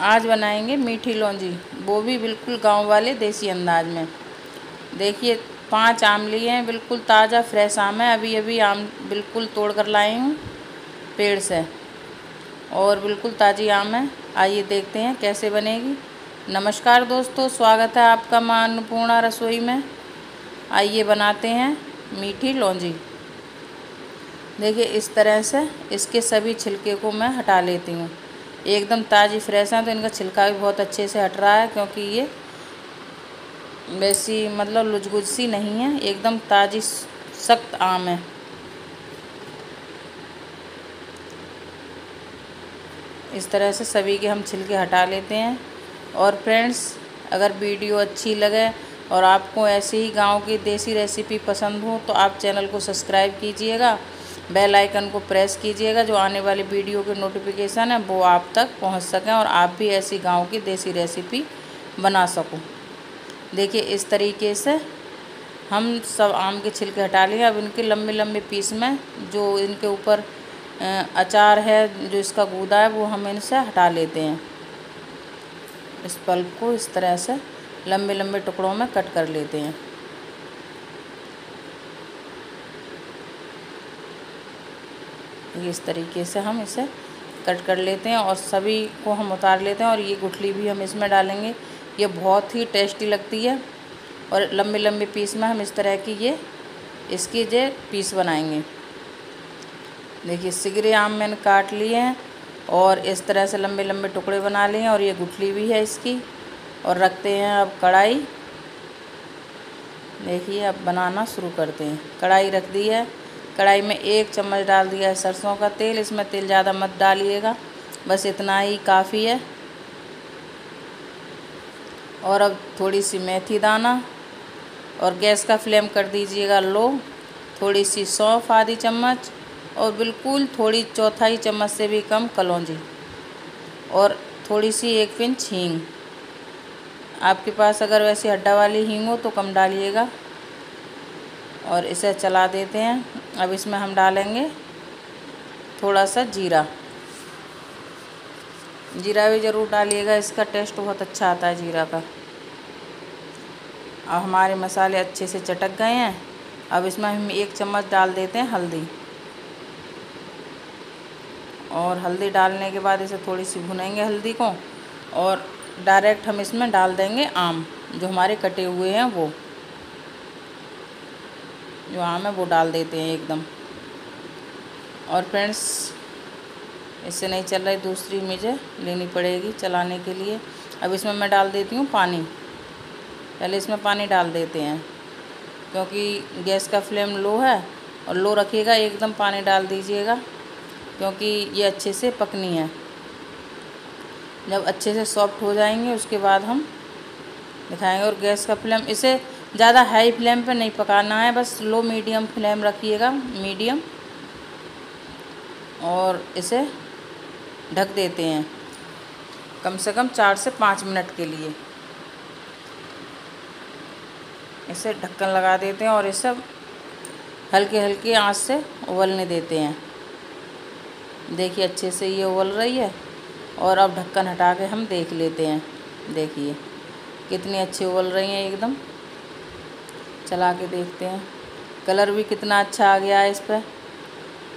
आज बनाएँगे मीठी लौंजी। वो भी बिल्कुल गाँव वाले देसी अंदाज में। देखिए, पाँच आम लिए हैं, बिल्कुल ताज़ा, फ्रेश आम है। अभी अभी आम बिल्कुल तोड़ कर लाए हूँ, पेड़ से। और बिल्कुल ताज़ी आम है। आइए देखते हैं कैसे बनेगी। नमस्कार दोस्तों, स्वागत है आपका माँ अन्नपूर्णा रसोई में। आइए बनाते हैं मीठी लौंजी। देखिए, इस तरह से इसके सभी छिलके को मैं हटा लेती हूँ। एकदम ताज़ी फ्रेश हैं तो इनका छिलका भी बहुत अच्छे से हट रहा है, क्योंकि ये वैसी मतलब लुजगुज सी नहीं है, एकदम ताज़ी सख्त आम है। इस तरह से सभी के हम छिलके हटा लेते हैं। और फ्रेंड्स, अगर वीडियो अच्छी लगे और आपको ऐसे ही गाँव की देसी रेसिपी पसंद हो तो आप चैनल को सब्सक्राइब कीजिएगा। बेल आइकन को प्रेस कीजिएगा, जो आने वाली वीडियो के नोटिफिकेशन है, वो आप तक पहुँच सकें और आप भी ऐसी गाँव की देसी रेसिपी बना सको। देखिए, इस तरीके से हम सब आम के छिलके हटा लिए अब इनके लंबे लंबे पीस में जो इनके ऊपर अचार है, जो इसका गूदा है, वो हम इनसे हटा लेते हैं। इस पल्प को इस तरह से लंबे लंबे टुकड़ों में कट कर लेते हैं। इस तरीके से हम इसे कट कर लेते हैं और सभी को हम उतार लेते हैं और ये गुठली भी हम इसमें डालेंगे। ये बहुत ही टेस्टी लगती है और लंबे लंबे पीस में हम इस तरह की ये इसकी जो पीस बनाएँगे। देखिए, सिगरे आम मैंने काट लिए हैं और इस तरह से लंबे लंबे टुकड़े बना लिए हैं और ये गुठली भी है इसकी और रखते हैं अब कढ़ाई। देखिए, अब बनाना शुरू करते हैं। कढ़ाई रख दी है। कढ़ाई में एक चम्मच डाल दिया है सरसों का तेल, इसमें तेल ज़्यादा मत डालिएगा। बस इतना ही काफ़ी है। और अब थोड़ी सी मेथी दाना और गैस का फ्लेम कर दीजिएगा लो। थोड़ी सी सौंफ आधी चम्मच और बिल्कुल थोड़ी चौथाई चम्मच से भी कम कलौजी और थोड़ी सी एक पिंच हींग। आपके पास अगर वैसी हड्डा वाली हींग हो तो कम डालिएगा और इसे चला देते हैं। अब इसमें हम डालेंगे थोड़ा सा जीरा। जीरा भी ज़रूर डालिएगा, इसका टेस्ट बहुत अच्छा आता है जीरा का। अब हमारे मसाले अच्छे से चटक गए हैं। अब इसमें हम एक चम्मच डाल देते हैं हल्दी। और हल्दी डालने के बाद इसे थोड़ी सी भुनेंगे हल्दी को, और डायरेक्ट हम इसमें डाल देंगे आम, जो हमारे कटे हुए हैं वो। जो आम है वो डाल देते हैं एकदम। और फ्रेंड्स, इससे नहीं चल रही दूसरी मुझे लेनी पड़ेगी चलाने के लिए। अब इसमें मैं डाल देती हूँ पानी। पहले इसमें पानी डाल देते हैं, क्योंकि गैस का फ्लेम लो है और लो रखिएगा, एकदम पानी डाल दीजिएगा, क्योंकि ये अच्छे से पकनी है। जब अच्छे से सॉफ्ट हो जाएँगे, उसके बाद हम दिखाएँगे। और गैस का फ्लेम, इसे ज़्यादा हाई फ्लेम पे नहीं पकाना है, बस लो मीडियम फ्लेम रखिएगा मीडियम और इसे ढक देते हैं, कम से कम चार से पाँच मिनट के लिए। इसे ढक्कन लगा देते हैं और इसे हल्के हल्के आँच से उबलने देते हैं। देखिए, अच्छे से ये उबल रही है, और अब ढक्कन हटा के हम देख लेते हैं। देखिए, कितनी अच्छी उबल रही हैं एकदम। चला के देखते हैं। कलर भी कितना अच्छा आ गया है इस पर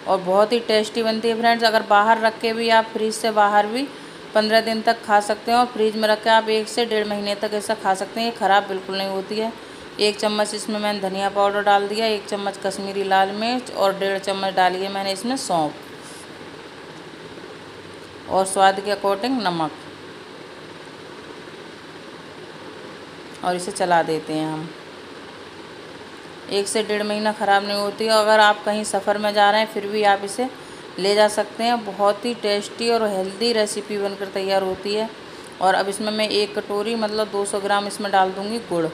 और बहुत ही टेस्टी बनती है फ्रेंड्स। अगर बाहर रख के भी आप फ्रिज से बाहर भी पंद्रह दिन तक खा सकते हैं। और फ्रिज में रख के आप एक से डेढ़ महीने तक ऐसा खा सकते हैं। ये ख़राब बिल्कुल नहीं होती है। एक चम्मच इसमें मैंने धनिया पाउडर डाल दिया। एक चम्मच कश्मीरी लाल मिर्च और डेढ़ चम्मच डाली है मैंने इसमें सौंप और स्वाद के अकॉर्डिंग नमक। और इसे चला देते हैं हम। एक से डेढ़ महीना ख़राब नहीं होती है। अगर आप कहीं सफ़र में जा रहे हैं, फिर भी आप इसे ले जा सकते हैं। बहुत ही टेस्टी और हेल्दी रेसिपी बनकर तैयार होती है। और अब इसमें मैं एक कटोरी मतलब 200 ग्राम इसमें डाल दूँगी गुड़।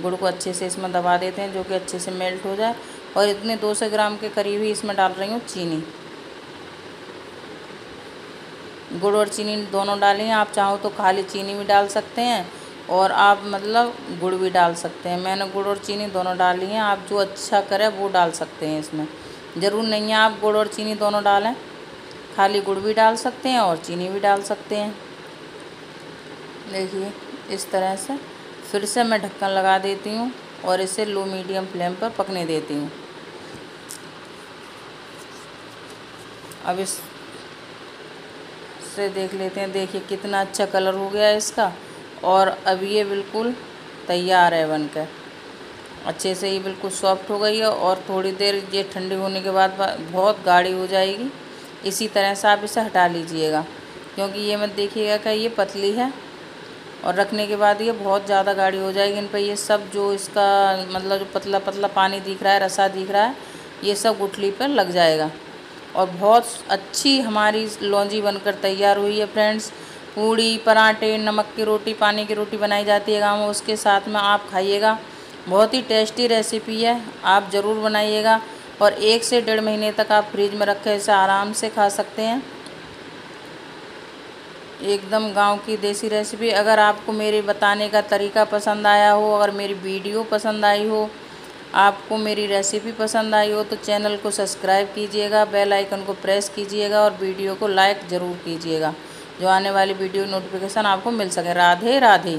गुड़ को अच्छे से इसमें दबा देते हैं, जो कि अच्छे से मेल्ट हो जाए। और इतने 200 ग्राम के करीब ही इसमें डाल रही हूँ चीनी। गुड़ और चीनी दोनों डालें। आप चाहो तो खाली चीनी भी डाल सकते हैं। और आप मतलब गुड़ भी डाल सकते हैं। मैंने गुड़ और चीनी दोनों डाली हैं। आप जो अच्छा करें, वो डाल सकते हैं इसमें। ज़रूर नहीं है आप गुड़ और चीनी दोनों डालें। खाली गुड़ भी डाल सकते हैं और चीनी भी डाल सकते हैं। देखिए, इस तरह से। फिर से मैं ढक्कन लगा देती हूँ और इसे लो मीडियम फ्लेम पर पकने देती हूँ। अब इस से देख लेते हैं। देखिए कितना अच्छा कलर हो गया है इसका। और अब ये बिल्कुल तैयार है बनकर। अच्छे से ये बिल्कुल सॉफ्ट हो गई है और थोड़ी देर ये ठंडी होने के बाद बहुत गाढ़ी हो जाएगी। इसी तरह से आप इसे हटा लीजिएगा, क्योंकि ये मत देखिएगा कि ये पतली है और रखने के बाद ये बहुत ज़्यादा गाढ़ी हो जाएगी। इन पर ये सब जो इसका मतलब जो पतला पतला पानी दिख रहा है, रसा दिख रहा है, ये सब गुठली पर लग जाएगा। और बहुत अच्छी हमारी लौंजी बनकर तैयार हुई है फ्रेंड्स। पूड़ी, पराठे, नमक की रोटी, पानी की रोटी बनाई जाती है गाँव में, उसके साथ में आप खाइएगा। बहुत ही टेस्टी रेसिपी है, आप ज़रूर बनाइएगा और एक से डेढ़ महीने तक आप फ्रिज में रखे इसे आराम से खा सकते हैं। एकदम गाँव की देसी रेसिपी। अगर आपको मेरे बताने का तरीका पसंद आया हो, अगर मेरी वीडियो पसंद आई हो, आपको मेरी रेसिपी पसंद आई हो तो चैनल को सब्सक्राइब कीजिएगा, बेल आइकन को प्रेस कीजिएगा और वीडियो को लाइक ज़रूर कीजिएगा। जो आने वाली वीडियो नोटिफिकेशन आपको मिल सके। राधे राधे।